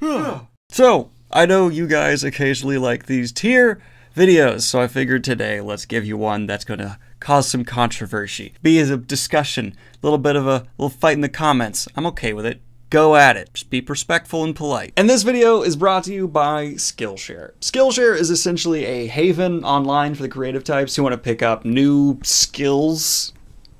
So, I know you guys occasionally like these tier videos, so I figured today let's give you one that's going to cause some controversy. Be as a discussion, a little bit of a little fight in the comments. I'm okay with it. Go at it. Just be respectful and polite. And this video is brought to you by Skillshare. Skillshare is essentially a haven online for the creative types who want to pick up new skills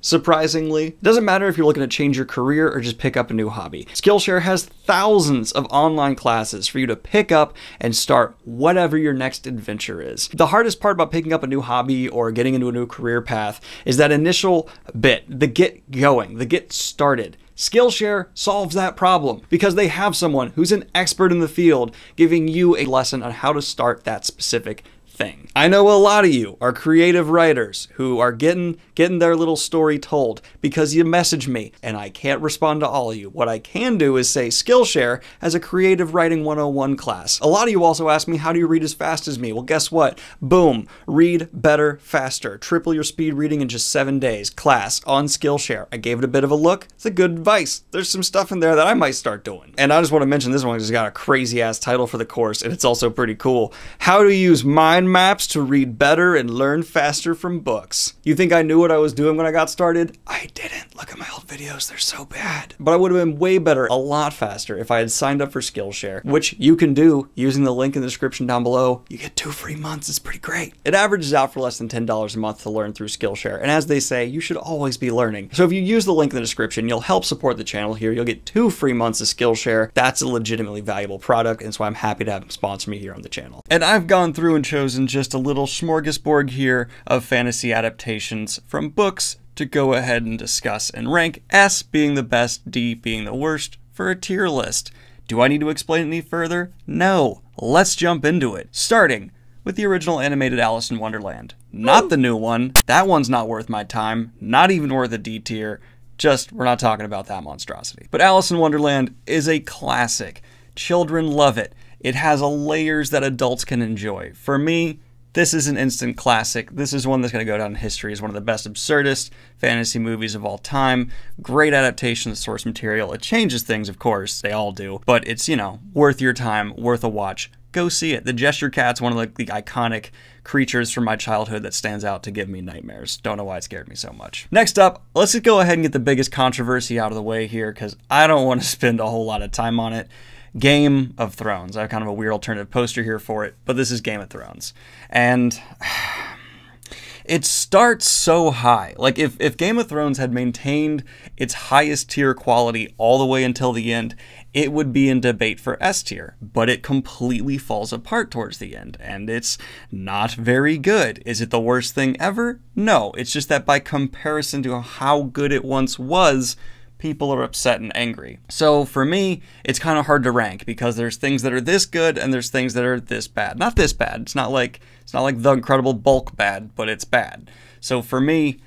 surprisingly. It doesn't matter if you're looking to change your career or just pick up a new hobby. Skillshare has thousands of online classes for you to pick up and start whatever your next adventure is. The hardest part about picking up a new hobby or getting into a new career path is that initial bit, the get going, the get started. Skillshare solves that problem because they have someone who's an expert in the field giving you a lesson on how to start that specific thing. I know a lot of you are creative writers who are getting getting their little story told because you message me and I can't respond to all of you. What I can do is say Skillshare as a creative writing 101 class. A lot of you also ask me how do you read as fast as me? Well, guess what? Boom, read better faster. Triple your speed reading in just 7 days. Class on Skillshare. I gave it a bit of a look. It's a good advice. There's some stuff in there that I might start doing. And I just want to mention this one has got a crazy ass title for the course and it's also pretty cool. How to use mind maps to read better and learn faster from books. You think I knew what I was doing when I got started? I didn't. Look at my old videos, they're so bad. But I would have been way better, a lot faster, if I had signed up for Skillshare, which you can do using the link in the description down below. You get two free months, it's pretty great. It averages out for less than $10 a month to learn through Skillshare, and as they say, you should always be learning. So if you use the link in the description, you'll help support the channel here. You'll get two free months of Skillshare. That's a legitimately valuable product, and so I'm happy to have them sponsor me here on the channel. And I've gone through and chosen just a little smorgasbord here of fantasy adaptations from books to go ahead and discuss and rank, S being the best, D being the worst, for a tier list. Do I need to explain any further? No. Let's jump into it. Starting with the original animated Alice in Wonderland. Not the new one. That one's not worth my time. Not even worth a D tier. Just, we're not talking about that monstrosity. But Alice in Wonderland is a classic. Children love it. It has layers that adults can enjoy. For me, this is an instant classic. This is one that's going to go down in history as one of the best absurdist fantasy movies of all time. Great adaptation of the source material. It changes things, of course, they all do, but it's, you know, worth your time, worth a watch. Go see it. The Cheshire Cat's one of the, the iconic creatures from my childhood that stands out to give me nightmares. Don't know why it scared me so much. Next up, let's just go ahead and get the biggest controversy out of the way here because I don't want to spend a whole lot of time on it. Game of Thrones. I have kind of a weird alternative poster here for it, but this is Game of Thrones. And it starts so high. Like if, if Game of Thrones had maintained its highest tier quality all the way until the end, it would be in debate for S tier, but it completely falls apart towards the end, and it's not very good. Is it the worst thing ever? No, it's just that by comparison to how good it once was, people are upset and angry. So for me, it's kind of hard to rank because there's things that are this good and there's things that are this bad. Not this bad. It's not like it's not like the incredible Hulk bad, but it's bad. So for me,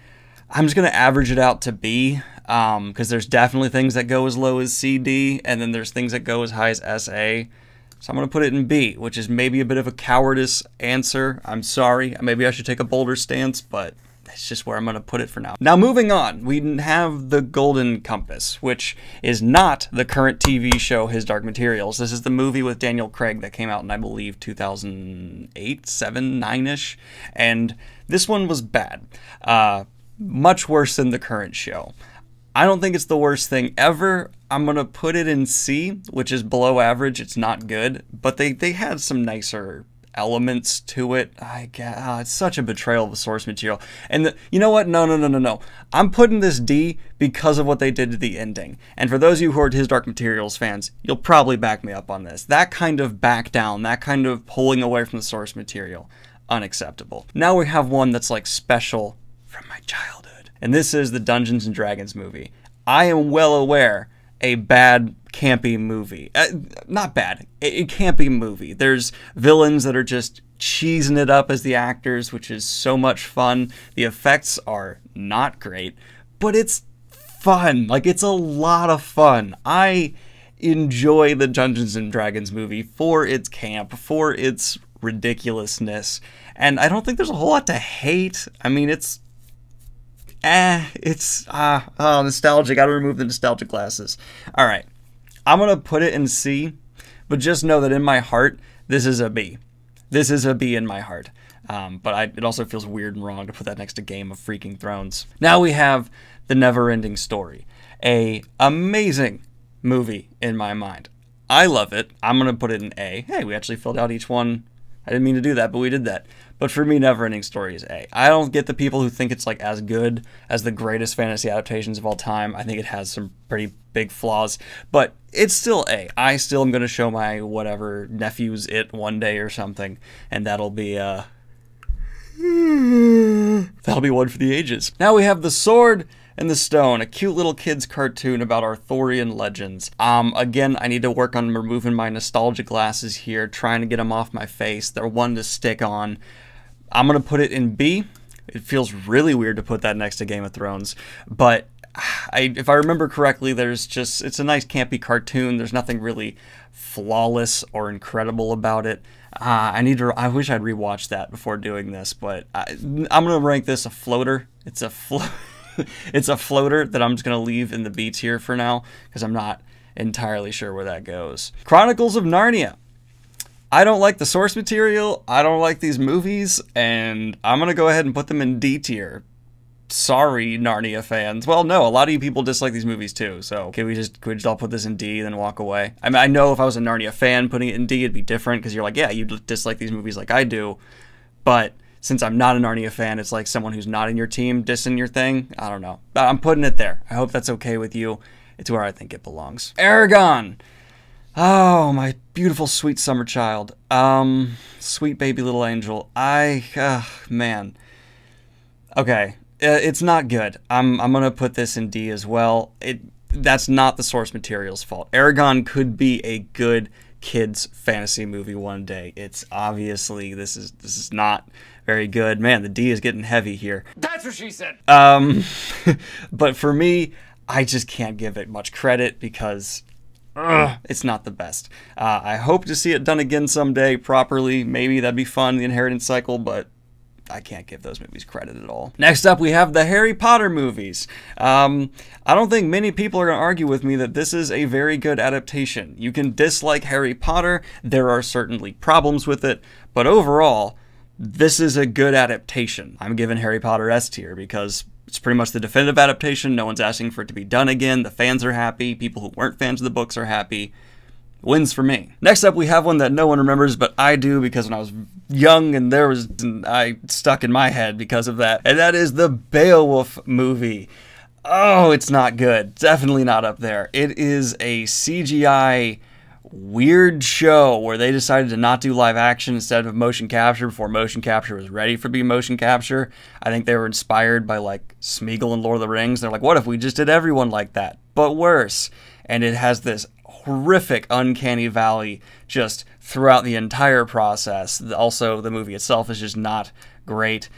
I'm just gonna average it out to B because um, there's definitely things that go as low as CD and then there's things that go as high as SA. So I'm going to put it in B, which is maybe a bit of a cowardice answer. I'm sorry. Maybe I should take a bolder stance, but that's just where I'm going to put it for now. Now, moving on, we have the Golden Compass, which is not the current TV show His Dark Materials. This is the movie with Daniel Craig that came out in, I believe, 2008, 7, 9 ish. And this one was bad. Uh, much worse than the current show. I don't think it's the worst thing ever. I'm going to put it in C, which is below average. It's not good, but they, they had some nicer elements to it. I get oh, it's such a betrayal of the source material. And the, you know what? No, no, no, no, no. I'm putting this D because of what they did to the ending. And for those of you who are His Dark Materials fans, you'll probably back me up on this. That kind of back down, that kind of pulling away from the source material, unacceptable. Now we have one that's like special from my childhood. And this is the Dungeons and Dragons movie. I am well aware a bad campy movie. Uh, not bad. A, a campy movie. There's villains that are just cheesing it up as the actors, which is so much fun. The effects are not great, but it's fun. Like it's a lot of fun. I enjoy the Dungeons and Dragons movie for its camp, for its ridiculousness, and I don't think there's a whole lot to hate. I mean, it's eh, it's ah, oh, nostalgic. Got to remove the nostalgic glasses. All right, I'm gonna put it in C, but just know that in my heart, this is a B. This is a B in my heart. Um, but I, it also feels weird and wrong to put that next to Game of Freaking Thrones. Now we have the Never-Ending Story, a amazing movie in my mind. I love it. I'm gonna put it in A. Hey, we actually filled out each one. I didn't mean to do that, but we did that. But for me, Neverending Story is A. I don't get the people who think it's like as good as the greatest fantasy adaptations of all time. I think it has some pretty big flaws, but it's still A. I still am going to show my whatever nephews it one day or something, and that'll be uh that'll be one for the ages. Now we have the sword and the Stone, a cute little kid's cartoon about Arthurian legends. Um, again, I need to work on removing my nostalgia glasses here, trying to get them off my face. They're one to stick on. I'm going to put it in B. It feels really weird to put that next to Game of Thrones, but I, if I remember correctly, there's just it's a nice campy cartoon. There's nothing really flawless or incredible about it. Uh, I need to. I wish I'd rewatch that before doing this, but I, am gonna rank this a floater. It's a flo- it's a floater that I'm just gonna leave in the B tier for now because I'm not entirely sure where that goes. Chronicles of Narnia. I don't like the source material. I don't like these movies, and I'm gonna go ahead and put them in D tier. Sorry, Narnia fans. Well, no, a lot of you people dislike these movies too. So can we just can we just all put this in D and then walk away? I mean, I know if I was a Narnia fan, putting it in D, it'd be different because you're like, yeah, you dislike these movies like I do. But since I'm not a Narnia fan, it's like someone who's not in your team dissing your thing. I don't know. I'm putting it there. I hope that's okay with you. It's where I think it belongs. Eragon. Oh, my beautiful, sweet summer child. Um, sweet baby little angel. I, uh, man. Okay, uh, it's not good. I'm, I'm gonna put this in D as well. It, that's not the source material's fault. Eragon could be a good kids fantasy movie one day. It's obviously this is this is not very good. Man, the D is getting heavy here. That's what she said. Um, but for me, I just can't give it much credit because Ugh, it's not the best. Uh, I hope to see it done again someday properly. Maybe that'd be fun, the Inheritance Cycle, but I can't give those movies credit at all. Next up, we have the Harry Potter movies. Um, I don't think many people are going to argue with me that this is a very good adaptation. You can dislike Harry Potter, there are certainly problems with it, but overall, this is a good adaptation. I'm giving Harry Potter S tier because it's pretty much the definitive adaptation. No one's asking for it to be done again. The fans are happy. People who weren't fans of the books are happy. Wins for me. Next up, we have one that no one remembers, but I do because when I was young and there was I stuck in my head because of that, and that is the Beowulf movie. Oh, it's not good. Definitely not up there. It is a CGI weird show where they decided to not do live action instead of motion capture before motion capture was ready for being motion capture. I think they were inspired by like Smeagol and Lord of the Rings. They're like, what if we just did everyone like that, but worse? And it has this horrific uncanny valley just throughout the entire process. Also, the movie itself is just not great.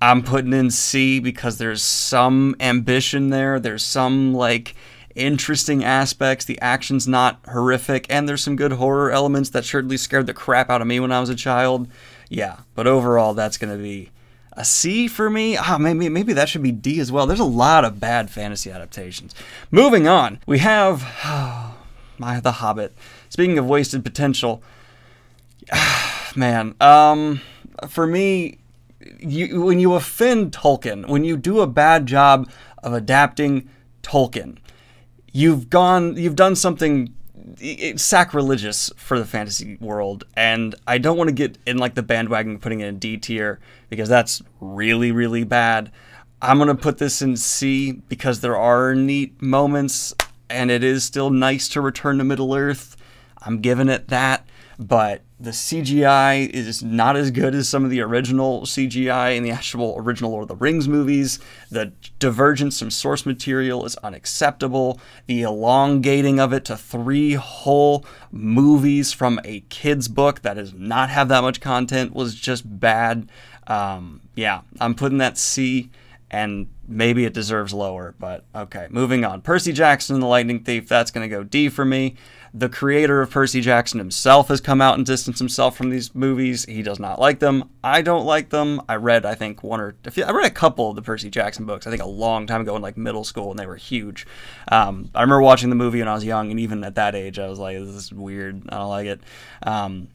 I'm putting in C because there's some ambition there. There's some like interesting aspects. The action's not horrific, and there's some good horror elements that certainly scared the crap out of me when I was a child. Yeah, but overall, that's going to be a C for me. Ah, maybe maybe that should be D as well. There's a lot of bad fantasy adaptations. Moving on, we have oh, my The Hobbit. Speaking of wasted potential, man, um, for me, you when you offend Tolkien, when you do a bad job of adapting Tolkien, you've gone you've done something sacrilegious for the fantasy world and i don't want to get in like the bandwagon putting it in d tier because that's really really bad. I'm going to put this in c because there are neat moments and it is still nice to return to middle earth i'm giving it that but the CGI is not as good as some of the original CGI in the actual original Lord of the Rings movies. The divergence from source material is unacceptable. The elongating of it to three whole movies from a kid's book that does not have that much content was just bad. Um, yeah, I'm putting that C, and maybe it deserves lower, but okay. Moving on. Percy Jackson and the Lightning Thief, that's going to go D for me. The creator of Percy Jackson himself has come out and distanced himself from these movies. He does not like them. I don't like them. I read, I think, one or I read a couple of the Percy Jackson books. I think a long time ago in like middle school, and they were huge. Um, I remember watching the movie when I was young, and even at that age, I was like, "This is weird. I don't like it." Um,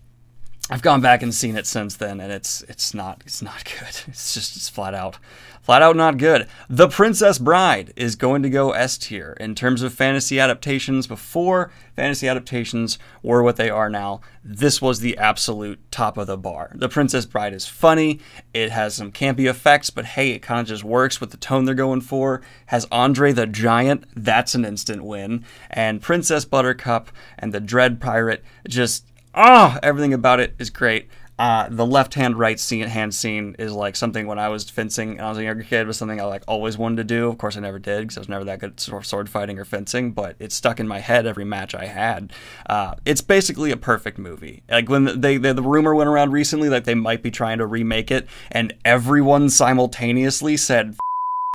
I've gone back and seen it since then, and it's it's not it's not good. It's just it's flat out, flat out not good. The Princess Bride is going to go S tier in terms of fantasy adaptations. Before fantasy adaptations were what they are now, this was the absolute top of the bar. The Princess Bride is funny. It has some campy effects, but hey, it kind of just works with the tone they're going for. Has Andre the Giant? That's an instant win. And Princess Buttercup and the Dread Pirate just ah, everything about it is great. Uh, the left hand right scene, hand scene is like something when I was fencing I was a younger kid was something I like always wanted to do. Of course, I never did because I was never that good at sword fighting or fencing. But it stuck in my head every match I had. Uh, it's basically a perfect movie. Like when they, they the rumor went around recently that they might be trying to remake it, and everyone simultaneously said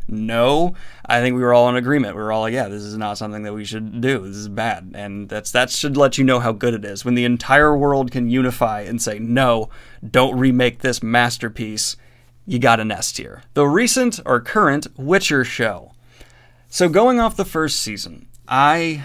no, I think we were all in agreement. We were all like, yeah, this is not something that we should do. This is bad. And that's that should let you know how good it is. When the entire world can unify and say, no, don't remake this masterpiece, you got a nest here. The recent or current Witcher show. So going off the first season, I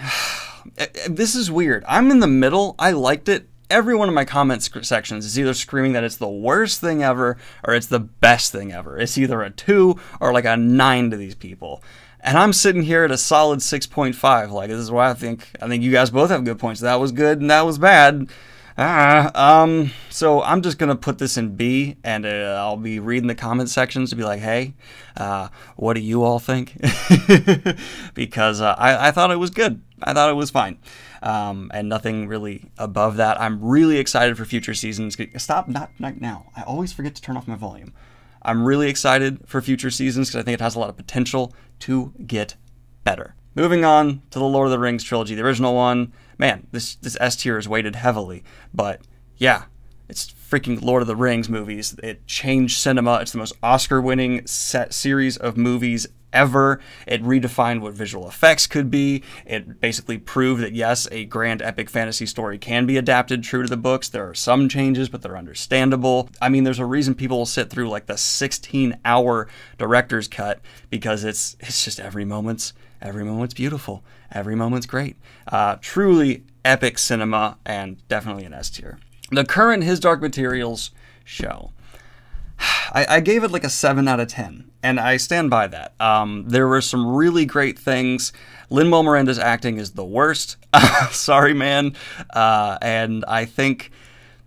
eh, eh, this is weird. I'm in the middle. I liked it every one of my comment sections is either screaming that it's the worst thing ever or it's the best thing ever. It's either a 2 or like a 9 to these people. And I'm sitting here at a solid 6.5. Like this is why I think I think you guys both have good points. That was good and that was bad. Ah, um, so I'm just gonna put this in B, and uh, I'll be reading the comment sections to be like, "Hey, uh, what do you all think?" because uh, I, I thought it was good. I thought it was fine um, and nothing really above that. I'm really excited for future seasons. Stop, not, not now. I always forget to turn off my volume. I'm really excited for future seasons because I think it has a lot of potential to get better. Moving on to the Lord of the Rings trilogy, the original one. Man, this this S tier is weighted heavily, but yeah, it's freaking Lord of the Rings movies. It changed cinema. It's the most Oscar-winning set series of movies ever. It redefined what visual effects could be. It basically proved that yes, a grand epic fantasy story can be adapted true to the books. There are some changes, but they're understandable. I mean, there's a reason people will sit through like the 16-hour director's cut because it's it's just every moment's every moment's beautiful. Every moment's great. Uh, truly epic cinema and definitely an S tier. The current His Dark Materials show. I, I, gave it like a 7 out of 10, and I stand by that. Um, there were some really great things. Lin Manuel Miranda's acting is the worst. Sorry, man. Uh, and I think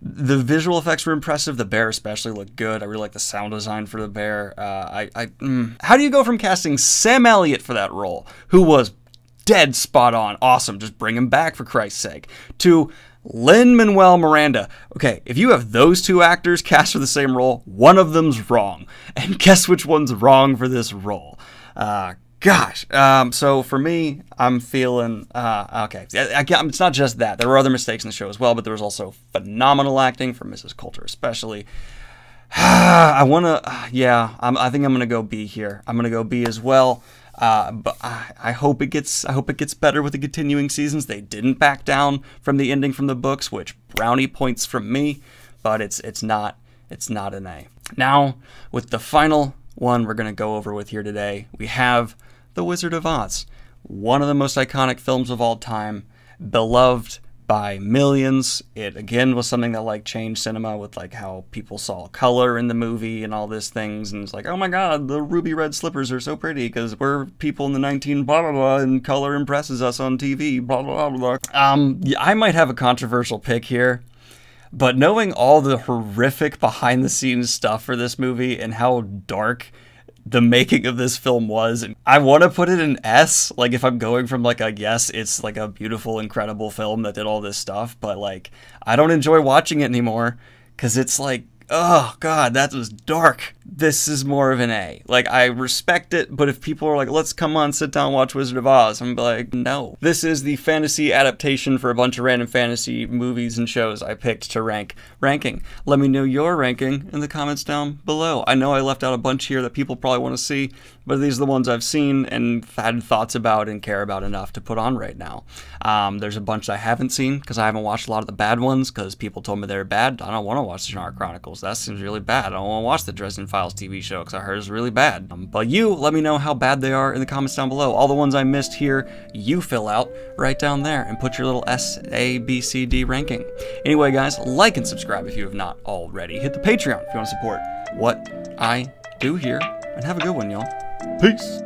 the visual effects were impressive. The bear especially looked good. I really like the sound design for the bear. Uh, I, I mm. how do you go from casting Sam Elliott for that role, who was dead spot on, awesome, just bring him back for Christ's sake, to Lin Manuel Miranda. Okay, if you have those two actors cast for the same role, one of them's wrong. And guess which one's wrong for this role? Uh, gosh. Um, so for me, I'm feeling uh, okay. I, I, it's not just that. There were other mistakes in the show as well, but there was also phenomenal acting from Mrs. Coulter, especially. I want to, yeah, I'm, I think I'm going to go B here. I'm going to go B as well. Uh, but I, I, hope it gets I hope it gets better with the continuing seasons. They didn't back down from the ending from the books, which brownie points from me, but it's it's not it's not an A. Now with the final one we're gonna go over with here today, we have The Wizard of Oz, one of the most iconic films of all time, beloved by millions. It again was something that like changed cinema with like how people saw color in the movie and all these things. And it's like, oh my god, the ruby red slippers are so pretty because we're people in the 19 blah blah blah and color impresses us on TV. Blah blah blah. Um, I might have a controversial pick here. But knowing all the horrific behind the scenes stuff for this movie and how dark the making of this film was. I want to put it in S, like if I'm going from like a yes, it's like a beautiful, incredible film that did all this stuff, but like I don't enjoy watching it anymore because it's like, oh god, that was dark, this is more of an A. Like, I respect it, but if people are like, let's come on, sit down, watch Wizard of Oz, I'm like, no. This is the fantasy adaptation for a bunch of random fantasy movies and shows I picked to rank ranking. Let me know your ranking in the comments down below. I know I left out a bunch here that people probably want to see, but these are the ones I've seen and had thoughts about and care about enough to put on right now. Um, there's a bunch I haven't seen because I haven't watched a lot of the bad ones because people told me they're bad. I don't want to watch the Shannara Chronicles. That seems really bad. I don't want to watch the Dresden Files TV show because I heard it's really bad. Um, but you, let me know how bad they are in the comments down below. All the ones I missed here, you fill out right down there and put your little S, A, B, C, D ranking. Anyway, guys, like and subscribe if you have not already. Hit the Patreon if you want to support what I do here. And have a good one, y'all. Peace.